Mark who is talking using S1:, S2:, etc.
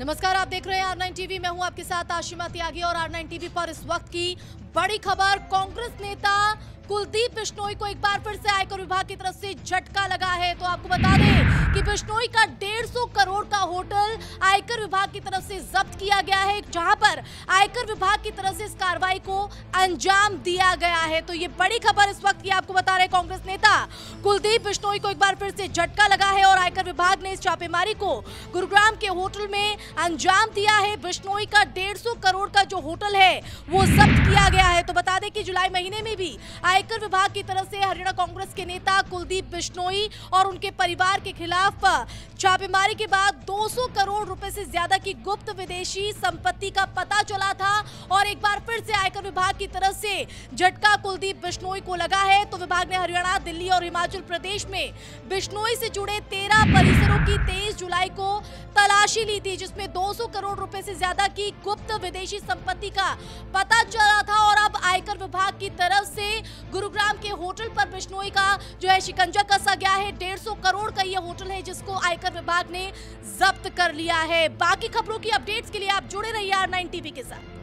S1: नमस्कार, आप देख रहे हैं आर नाइन टीवी मैं हूँ आपके साथ आशिमा त्यागी और आर नाइन टीवी पर इस वक्त की बड़ी खबर। कांग्रेस नेता कुलदीप बिश्नोई को एक बार फिर से आयकर विभाग की तरफ़ से झटका लगा है। तो आपको बता दें कि बिश्नोई का डेढ़ सौ करोड़ होटल आयकर विभाग की तरफ़ से जब्त किया गया है, जहाँ पर आयकर विभाग की तरफ़ से इस कार्रवाई को अंजाम दिया गया है। तो ये बड़ी खबर इस वक्त की आपको बता रहे कांग्रेस नेता कुलदीप बिश्नोई को एक बार फिर से झटका लगा है और आयकर विभाग ने इस छापेमारी को गुरुग्राम के होटल में अंजाम दिया है। बिश्नोई का डेढ़ करोड़ का जो होटल है, वो जब्त किया गया है। तो बता दें कि जुलाई महीने में भी आयकर विभाग की तरफ़ से हरियाणा कांग्रेस के नेता कुलदीप बिश्नोई और उनके परिवार के खिलाफ छापेमारी के बाद 200 करोड़ रुपए से ज़्यादा की गुप्त विदेशी संपत्ति का पता चला था और एक बार फिर से आयकर विभाग की तरफ़ से झटका कुलदीप बिश्नोई को लगा है। तो विभाग ने हरियाणा, दिल्ली और हिमाचल प्रदेश में बिश्नोई से जुड़े तेरह परिसरों की तेईस जुलाई को तलाशी ली थी, जिसमें 200 करोड़ रुपए से ज़्यादा की गुप्त विदेशी संपत्ति का पता चला था। और अब आयकर विभाग की तरफ़ से गुरुग्राम के होटल पर बिश्नोई का जो है शिकंजा कसा गया है। डेढ़ सौ करोड़ का ये होटल है जिसको आयकर विभाग ने जब्त कर लिया है। बाकी खबरों की अपडेट्स के लिए आप जुड़े रहिए आर नाइन टीवी के साथ।